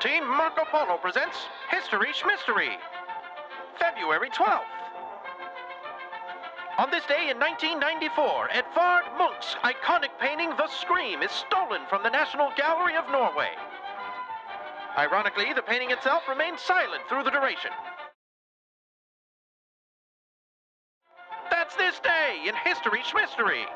Team Marco Polo presents History Schmistory. February 12th. On this day in 1994, Edvard Munch's iconic painting The Scream is stolen from the National Gallery of Norway. Ironically, the painting itself remains silent through the duration. That's this day in History Schmistory.